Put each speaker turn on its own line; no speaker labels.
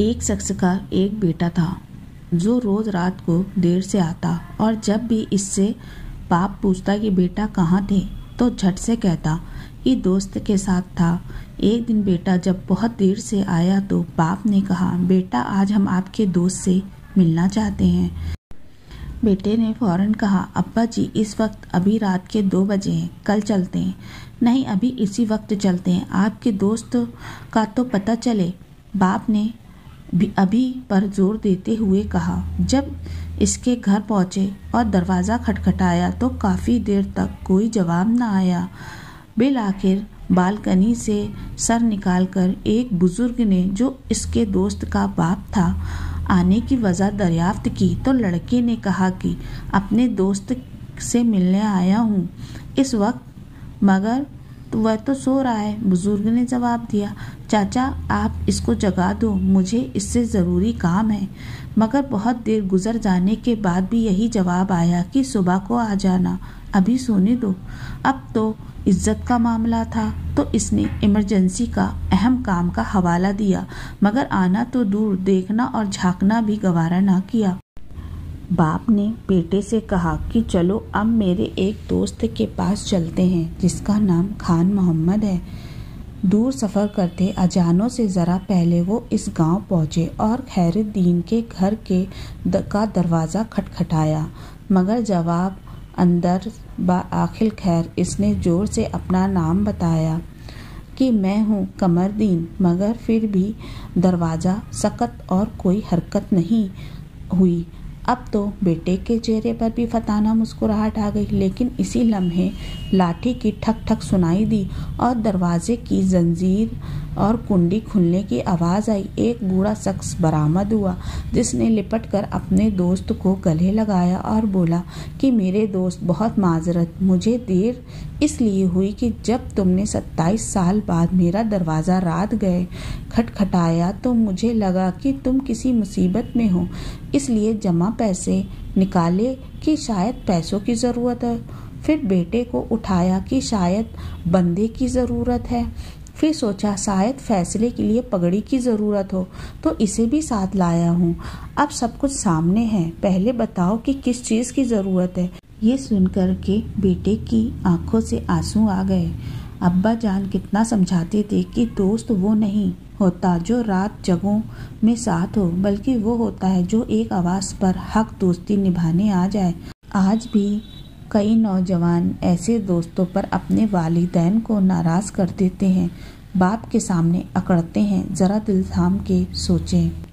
एक शख्स का एक बेटा था, जो रोज रात को देर से आता और जब भी इससे बाप पूछता कि बेटा कहाँ थे तो झट से कहता कि दोस्त के साथ था। एक दिन बेटा जब बहुत देर से आया तो बाप ने कहा, बेटा, आज हम आपके दोस्त से मिलना चाहते हैं। बेटे ने फ़ौरन कहा, अब्बा जी, इस वक्त अभी रात के दो बजे हैं, कल चलते हैं। नहीं, अभी इसी वक्त चलते हैं। आपके दोस्त का तो पता चले। बाप ने अभी पर ज़ोर देते हुए कहा, जब इसके घर पहुँचे और दरवाज़ा खटखटाया तो काफ़ी देर तक कोई जवाब न आया। बिल आखिर बालकनी से सर निकालकर एक बुज़ुर्ग ने, जो इसके दोस्त का बाप था, आने की वजह दरियाफ्त की तो लड़के ने कहा कि, अपने दोस्त से मिलने आया हूँ। इस वक्त मगर तो वह तो सो रहा है। बुज़ुर्ग ने जवाब दिया, चाचा, आप इसको जगा दो। मुझे इससे ज़रूरी काम है। मगर बहुत देर गुजर जाने के बाद भी यही जवाब आया कि सुबह को आ जाना। अभी सोने दो। अब तो इज़्ज़त का मामला था तो इसने इमरजेंसी का अहम काम का हवाला दिया। मगर आना तो दूर, देखना और झांकना भी गवारा ना किया। बाप ने बेटे से कहा कि चलो अब मेरे एक दोस्त के पास चलते हैं जिसका नाम खान मोहम्मद है। दूर सफ़र करते अजानों से ज़रा पहले वो इस गाँव पहुँचे और खैरुद्दीन के घर के द, का दरवाज़ा खटखटाया। मगर जवाब अंदर आखिर खैर इसने ज़ोर से अपना नाम बताया कि मैं हूँ कमरदीन। मगर फिर भी दरवाज़ा सकत और कोई हरकत नहीं हुई। अब तो बेटे के चेहरे पर भी फताना मुस्कुराहट आ गई, लेकिन इसी लम्हे लाठी की ठक ठक सुनाई दी और दरवाजे की जंजीर और कुंडी खुलने की आवाज़ आई। एक बूढ़ा शख्स बरामद हुआ, जिसने लिपट कर अपने दोस्त को गले लगाया और बोला कि मेरे दोस्त बहुत माजरत, मुझे देर इसलिए हुई कि जब तुमने सत्ताईस साल बाद मेरा दरवाज़ा रात गए खटखटाया तो मुझे लगा कि तुम किसी मुसीबत में हो, इसलिए जमा पैसे निकाले कि शायद पैसों की ज़रूरत है। फिर बेटे को उठाया कि शायद बंदे की ज़रूरत है। फिर सोचा शायद फैसले के लिए पगड़ी की ज़रूरत हो तो इसे भी साथ लाया हूँ। अब सब कुछ सामने है। पहले बताओ कि किस चीज़ की ज़रूरत है। ये सुनकर के बेटे की आँखों से आँसू आ गए। अब्बा जान कितना समझाते थे कि दोस्त वो नहीं होता जो रात जगहों में साथ हो, बल्कि वो होता है जो एक आवाज़ पर हक दोस्ती निभाने आ जाए। आज भी कई नौजवान ऐसे दोस्तों पर अपने वालदेन को नाराज़ कर देते हैं। बाप के सामने अकड़ते हैं, ज़रा दिल थाम के सोचें।